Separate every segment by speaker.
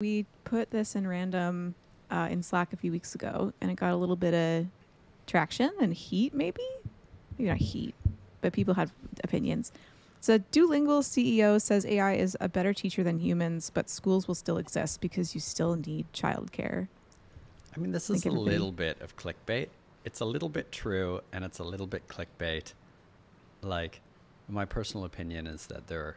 Speaker 1: We put this in random uh, in Slack a few weeks ago, and it got a little bit of traction and heat, maybe? Maybe not heat, but people had opinions. So, Duolingo CEO says AI is a better teacher than humans, but schools will still exist because you still need childcare.
Speaker 2: I mean, this is a little bit of clickbait. It's a little bit true, and it's a little bit clickbait. Like, my personal opinion is that there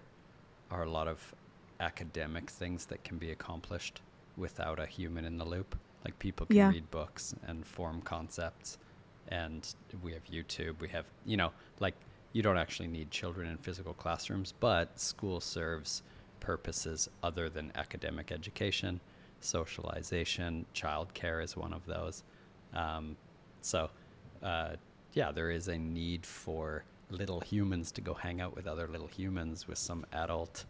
Speaker 2: are a lot of academic things that can be accomplished without a human in the loop. Like, people can
Speaker 1: Yeah.
Speaker 2: read books and form concepts, and we have YouTube. We have, you know, like, you don't actually need children in physical classrooms, but school serves purposes other than academic education, socialization, childcare is one of those. Um, so, uh, yeah, there is a need for little humans to go hang out with other little humans with some adult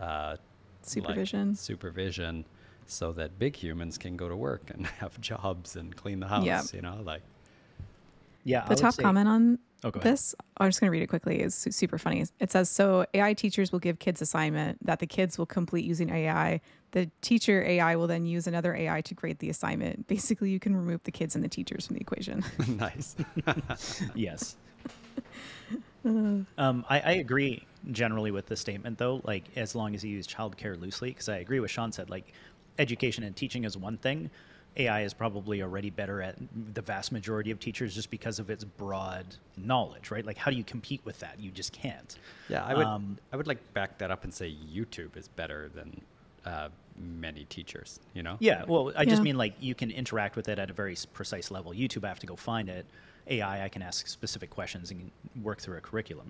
Speaker 2: uh, like,
Speaker 1: Supervision.
Speaker 2: supervision, so that big humans can go to work and have jobs and clean the house.
Speaker 1: Yeah.
Speaker 2: You know, like
Speaker 3: Yeah.
Speaker 1: The
Speaker 3: would
Speaker 1: top
Speaker 3: say-
Speaker 1: comment on
Speaker 3: Oh,
Speaker 1: this, I'm just going to read it quickly, is super funny. It says So AI teachers will give kids assignment that the kids will complete using AI. The teacher AI will then use another AI to grade the assignment. Basically, you can remove the kids and the teachers from the equation.
Speaker 2: nice.
Speaker 3: yes. um, I, I agree generally with the statement, though. Like, as long as you use childcare loosely, because I agree with Sean said. Like, education and teaching is one thing. AI is probably already better at the vast majority of teachers just because of its broad knowledge, right? Like, how do you compete with that? You just can't.
Speaker 2: Yeah, I would.
Speaker 3: Um,
Speaker 2: I would like back that up and say YouTube is better than uh, many teachers. You know.
Speaker 3: Yeah, well, I just mean like you can interact with it at a very precise level. YouTube, I have to go find it. AI, I can ask specific questions and work through a curriculum.